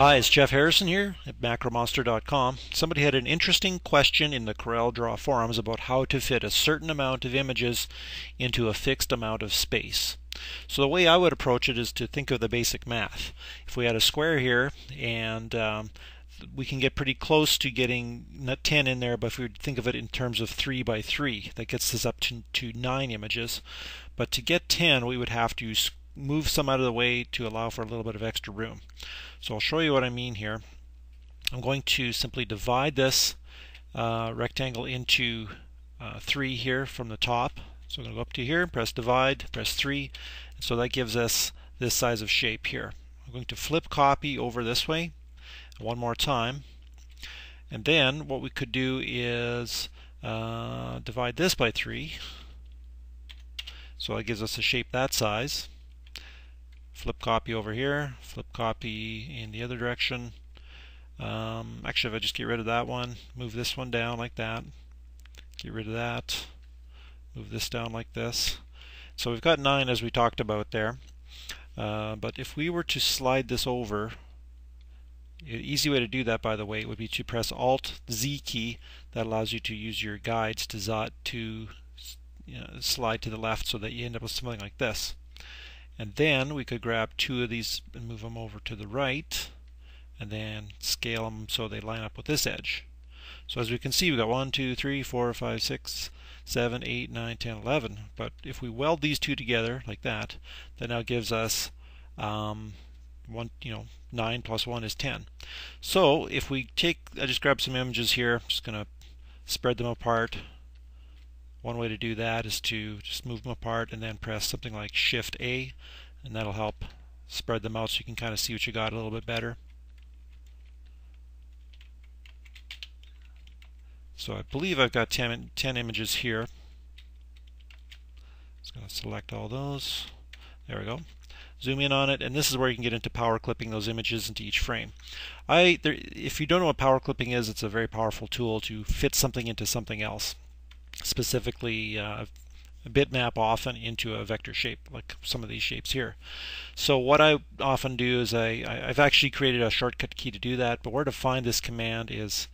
Hi, it's Jeff Harrison here at macromonster.com. Somebody had an interesting question in the CorelDRAW forums about how to fit a certain amount of images into a fixed amount of space. So the way I would approach it is to think of the basic math. If we had a square here and um, we can get pretty close to getting not 10 in there, but if we think of it in terms of 3 by 3, that gets us up to, to 9 images. But to get 10, we would have to move some out of the way to allow for a little bit of extra room. So I'll show you what I mean here. I'm going to simply divide this uh, rectangle into uh, 3 here from the top. So I'm going to go up to here, press divide, press 3. And so that gives us this size of shape here. I'm going to flip copy over this way one more time. And then what we could do is uh, divide this by 3. So that gives us a shape that size flip copy over here, flip copy in the other direction. Um, actually, if I just get rid of that one, move this one down like that, get rid of that, move this down like this. So we've got 9 as we talked about there. Uh, but if we were to slide this over, easy way to do that, by the way, would be to press Alt Z key. That allows you to use your guides to, to you know, slide to the left so that you end up with something like this. And then we could grab two of these and move them over to the right and then scale them so they line up with this edge. So as we can see, we've got 1, 2, 3, 4, 5, 6, 7, 8, 9, 10, 11. But if we weld these two together like that, that now gives us um, one, you know, 9 plus 1 is 10. So if we take, I just grab some images here, I'm just going to spread them apart, one way to do that is to just move them apart and then press something like Shift A and that'll help spread them out so you can kind of see what you got a little bit better. So I believe I've got 10, 10 images here. Just going to select all those. There we go. Zoom in on it, and this is where you can get into power clipping those images into each frame. I, there, if you don't know what power clipping is, it's a very powerful tool to fit something into something else specifically uh, bitmap often into a vector shape like some of these shapes here. So what I often do is I, I've actually created a shortcut key to do that but where to find this command is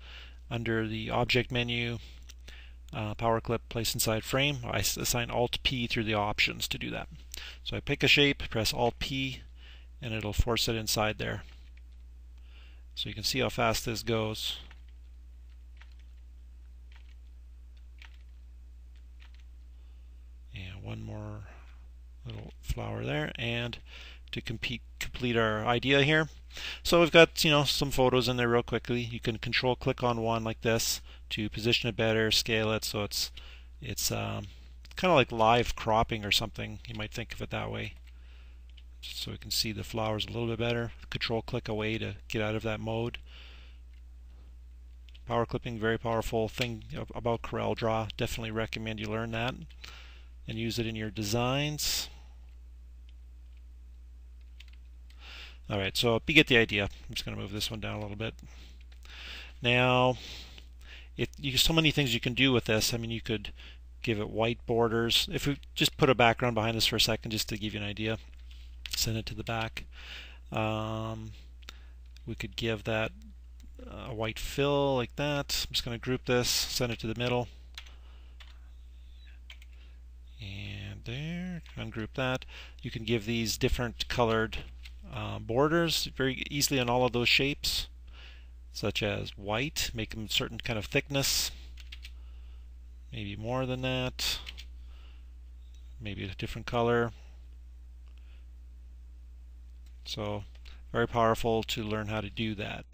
under the object menu uh, power clip place inside frame I assign alt P through the options to do that. So I pick a shape press alt P and it'll force it inside there. So you can see how fast this goes. One more little flower there and to compete, complete our idea here. So we've got you know some photos in there real quickly. You can control click on one like this to position it better, scale it so it's it's um, kind of like live cropping or something. You might think of it that way. So we can see the flowers a little bit better. Control click away to get out of that mode. Power clipping, very powerful thing about Corel Draw. Definitely recommend you learn that and use it in your designs. Alright, so you get the idea. I'm just going to move this one down a little bit. Now, you, so many things you can do with this. I mean, you could give it white borders. If we just put a background behind this for a second, just to give you an idea, send it to the back. Um, we could give that a white fill like that. I'm just going to group this, send it to the middle. and there ungroup that. You can give these different colored uh, borders very easily on all of those shapes such as white make them certain kind of thickness maybe more than that maybe a different color. So very powerful to learn how to do that